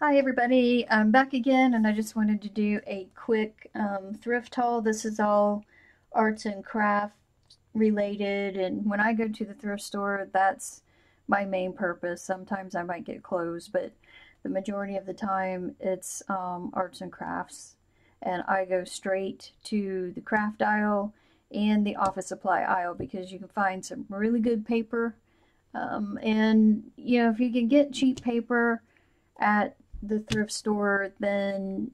Hi everybody, I'm back again and I just wanted to do a quick um, thrift haul. This is all arts and craft related and when I go to the thrift store that's my main purpose. Sometimes I might get clothes but the majority of the time it's um, arts and crafts and I go straight to the craft aisle and the office supply aisle because you can find some really good paper um, and you know if you can get cheap paper at the thrift store, then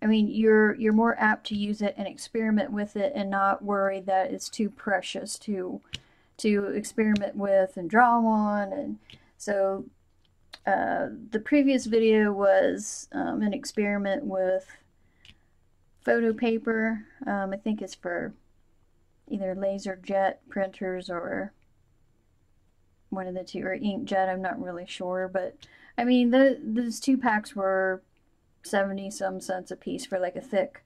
I mean you're you're more apt to use it and experiment with it and not worry that it's too precious to to experiment with and draw on and so uh, the previous video was um, an experiment with photo paper. Um, I think it's for either laser jet printers or one of the two, or inkjet, I'm not really sure, but I mean, the, those two packs were 70 some cents a piece for like a thick,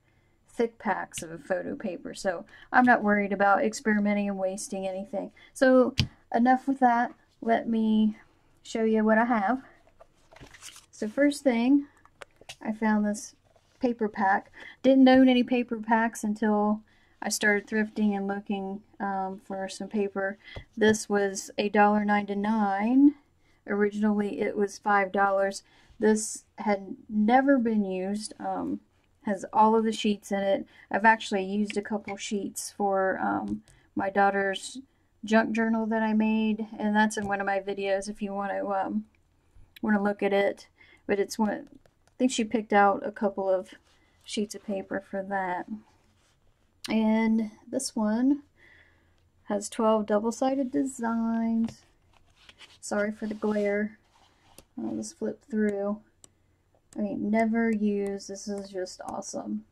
thick packs of photo paper. So I'm not worried about experimenting and wasting anything. So enough with that. Let me show you what I have. So first thing, I found this paper pack. Didn't own any paper packs until I started thrifting and looking um, for some paper. This was a dollar ninety-nine Originally it was $5. This had never been used. Um, has all of the sheets in it. I've actually used a couple sheets for um, my daughter's junk journal that I made, and that's in one of my videos if you want to um, want to look at it. But it's one. I think she picked out a couple of sheets of paper for that. And this one has 12 double-sided designs. Sorry for the glare. I'll just flip through. I mean, never use. This is just awesome.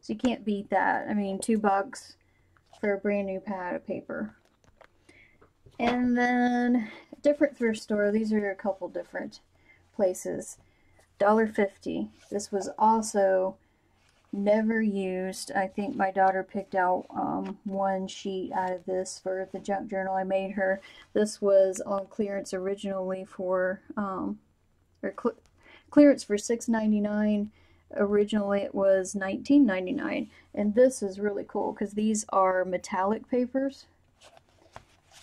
So you can't beat that. I mean, two bucks for a brand new pad of paper. And then, different thrift store. These are a couple different places. $1.50. This was also never used. I think my daughter picked out um, one sheet out of this for the junk journal I made her. This was on clearance originally for, um, or cl clearance for $6.99. Originally it was $19.99. And this is really cool because these are metallic papers.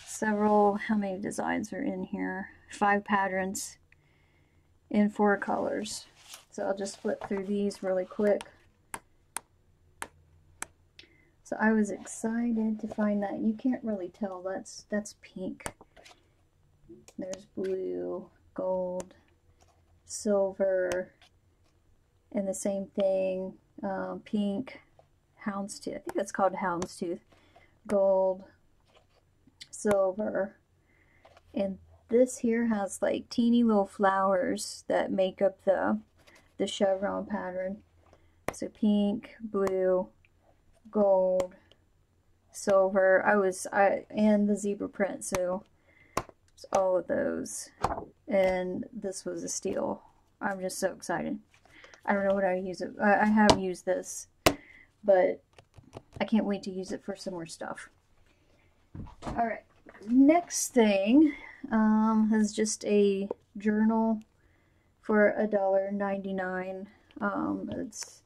Several, how many designs are in here? Five patterns in four colors. So I'll just flip through these really quick. So I was excited to find that. You can't really tell. That's that's pink. There's blue, gold, silver, and the same thing. Um, pink, houndstooth. I think that's called houndstooth. Gold, silver, and this here has like teeny little flowers that make up the the chevron pattern. So pink, blue, gold, silver. I was, I, and the zebra print, so all of those. And this was a steal. I'm just so excited. I don't know what I use it. I, I have used this, but I can't wait to use it for some more stuff. Alright, next thing um, is just a journal for a dollar ninety nine. Um, it's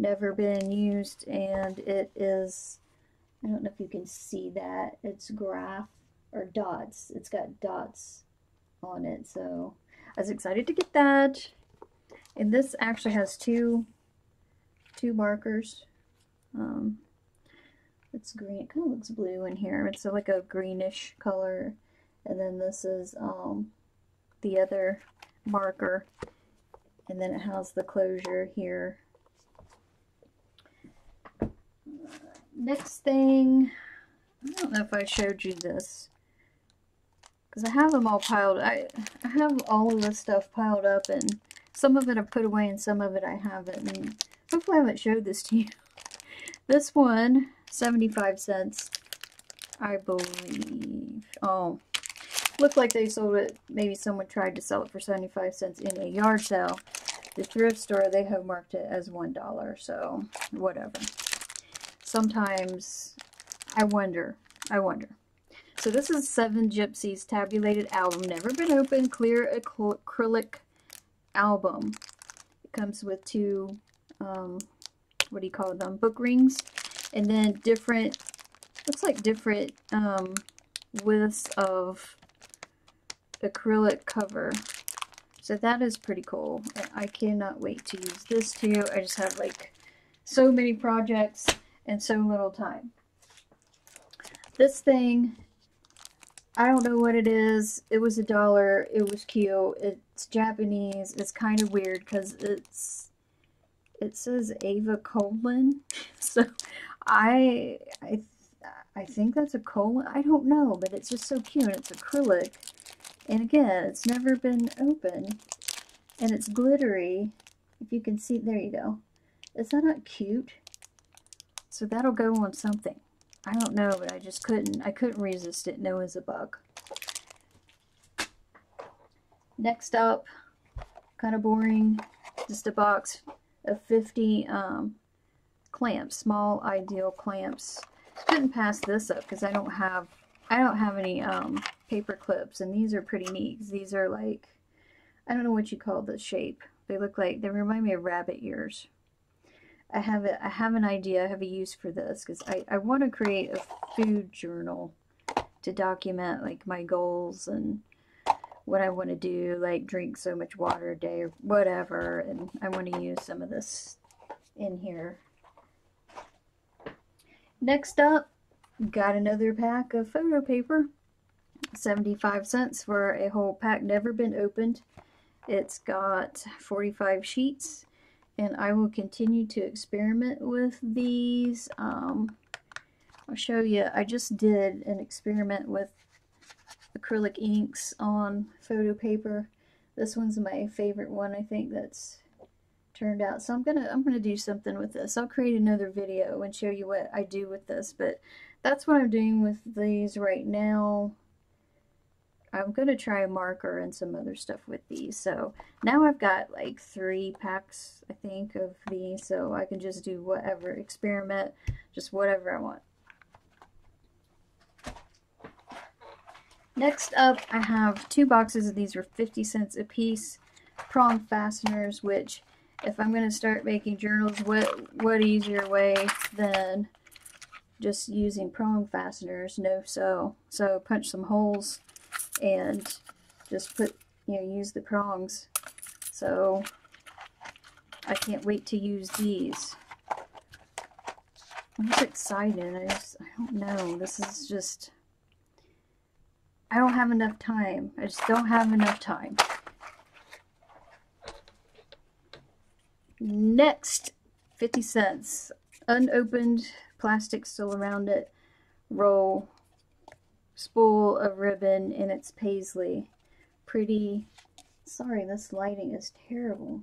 never been used and it is I don't know if you can see that it's graph or dots it's got dots on it so I was excited to get that. And this actually has two two markers um, it's green it kind of looks blue in here it's like a greenish color and then this is um, the other marker and then it has the closure here next thing, I don't know if I showed you this. Because I have them all piled. I, I have all of this stuff piled up and some of it I've put away and some of it I haven't. And hopefully I haven't showed this to you. This one, 75 cents, I believe. Oh, looked like they sold it. Maybe someone tried to sell it for 75 cents in a yard sale. The thrift store, they have marked it as $1, so whatever sometimes I wonder. I wonder. So this is Seven Gypsies tabulated album. Never been opened. Clear acrylic album. It comes with two, um, what do you call them, book rings, and then different, looks like different um, widths of acrylic cover. So that is pretty cool. I cannot wait to use this too. I just have like so many projects and so little time. This thing, I don't know what it is. It was a dollar. It was cute. It's Japanese. It's kind of weird because it's, it says Ava colon. So I, I, I think that's a colon. I don't know, but it's just so cute. It's acrylic. And again, it's never been open. And it's glittery. If you can see, there you go. Is that not cute? So that'll go on something. I don't know, but I just couldn't. I couldn't resist it. No as a bug. Next up, kind of boring, just a box of 50 um, clamps, small ideal clamps. Couldn't pass this up because I don't have I don't have any um, paper clips, and these are pretty neat. These are like, I don't know what you call the shape. They look like, they remind me of rabbit ears. I have a, I have an idea, I have a use for this, because I, I want to create a food journal to document like my goals and what I want to do, like drink so much water a day or whatever, and I want to use some of this in here. Next up, Got another pack of photo paper. 75 cents for a whole pack, never been opened. It's got 45 sheets, and I will continue to experiment with these. Um, I'll show you, I just did an experiment with acrylic inks on photo paper. This one's my favorite one, I think that's turned out. So I'm gonna I'm gonna do something with this. I'll create another video and show you what I do with this, but that's what I'm doing with these right now. I'm going to try a marker and some other stuff with these. So now I've got like three packs, I think, of these. So I can just do whatever, experiment, just whatever I want. Next up, I have two boxes of these are 50 cents a piece. Prong fasteners, which if I'm going to start making journals, what, what easier way than just using prong fasteners, no sew. So punch some holes and just put, you know, use the prongs. So I can't wait to use these. I'm just excited. I just, I don't know. This is just, I don't have enough time. I just don't have enough time. Next, 50 cents. Unopened plastic still around it, roll, spool of ribbon, and it's paisley. Pretty, sorry, this lighting is terrible.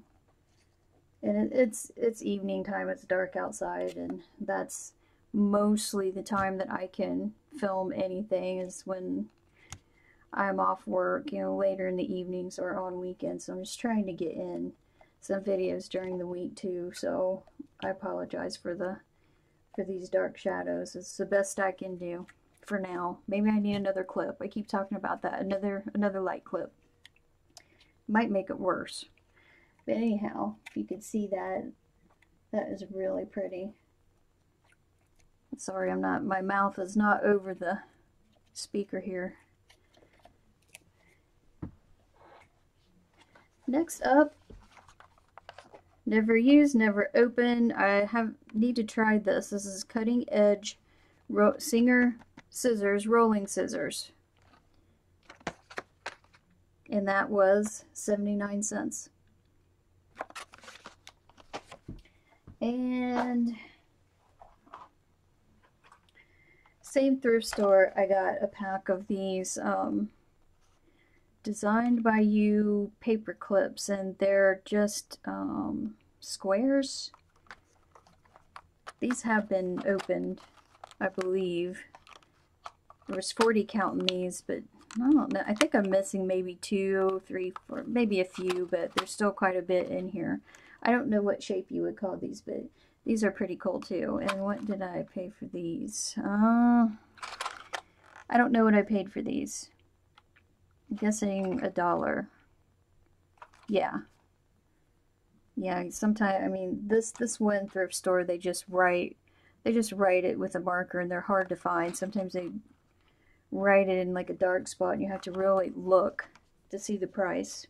And it, it's, it's evening time, it's dark outside, and that's mostly the time that I can film anything is when I'm off work, you know, later in the evenings or on weekends. So I'm just trying to get in some videos during the week too, so I apologize for the for these dark shadows. It's the best I can do for now. Maybe I need another clip. I keep talking about that. Another another light clip. Might make it worse. But anyhow, you can see that, that is really pretty. Sorry, I'm not, my mouth is not over the speaker here. Next up, Never used, never opened. I have need to try this. This is cutting edge Singer scissors, rolling scissors. And that was 79 cents. And same thrift store, I got a pack of these um, designed by you paper clips and they're just um, squares. These have been opened, I believe. There was 40 counting these, but I don't know. I think I'm missing maybe two, three, four, maybe a few, but there's still quite a bit in here. I don't know what shape you would call these, but these are pretty cool too. And what did I pay for these? Uh, I don't know what I paid for these. I'm guessing a dollar. Yeah. yeah, sometimes, I mean, this, this one thrift store, they just write, they just write it with a marker and they're hard to find. Sometimes they write it in like a dark spot and you have to really look to see the price.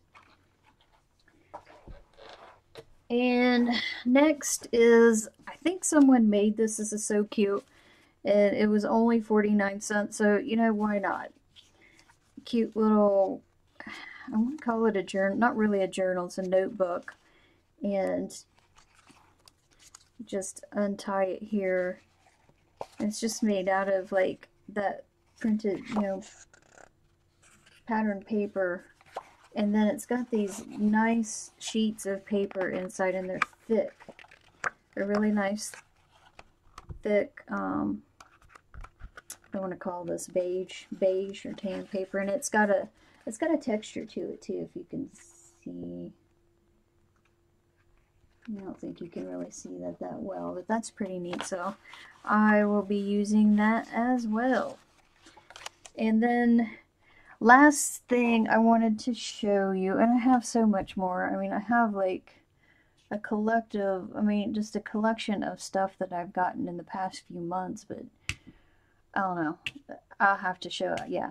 And next is, I think someone made this. This is so cute. And it was only 49 cents. So, you know, why not? Cute little, I want to call it a journal. Not really a journal. It's a notebook. And just untie it here. It's just made out of like that printed, you know, pattern paper and then it's got these nice sheets of paper inside and they're thick. They're really nice, thick, um, I want to call this beige, beige or tan paper. And it's got a, it's got a texture to it too, if you can see. I don't think you can really see that that well, but that's pretty neat. So I will be using that as well. And then last thing I wanted to show you, and I have so much more. I mean, I have like a collective, I mean, just a collection of stuff that I've gotten in the past few months, but I don't know. I'll have to show, yeah.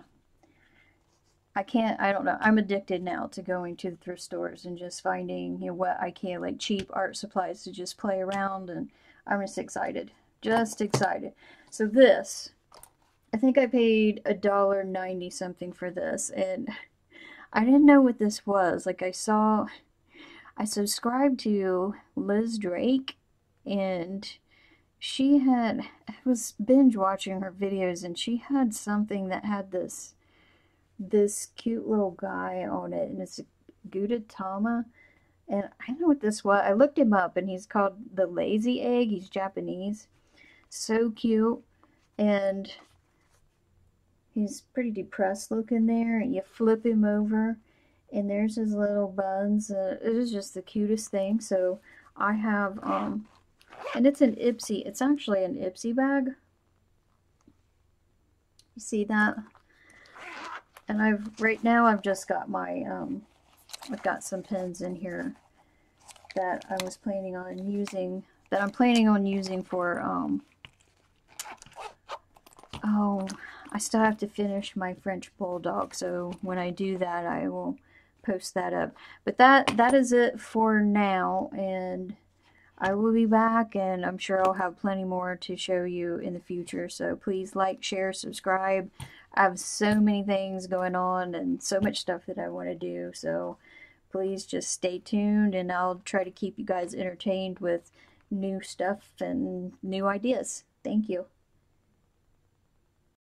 I can't, I don't know. I'm addicted now to going to the thrift stores and just finding, you know, what I can, like cheap art supplies to just play around, and I'm just excited. Just excited. So this I think I paid a dollar ninety something for this, and I didn't know what this was. Like I saw, I subscribed to Liz Drake, and she had I was binge watching her videos, and she had something that had this this cute little guy on it, and it's a Gudetama. And I don't know what this was. I looked him up, and he's called the Lazy Egg. He's Japanese. So cute. And He's pretty depressed looking there. And You flip him over and there's his little buns. Uh, it is just the cutest thing. So I have, um, and it's an Ipsy. It's actually an Ipsy bag. You see that? And I've, right now I've just got my, um, I've got some pins in here that I was planning on using, that I'm planning on using for, um, oh, I still have to finish my French Bulldog, so when I do that, I will post that up. But that that is it for now, and I will be back, and I'm sure I'll have plenty more to show you in the future. So please like, share, subscribe. I have so many things going on and so much stuff that I want to do, so please just stay tuned, and I'll try to keep you guys entertained with new stuff and new ideas. Thank you.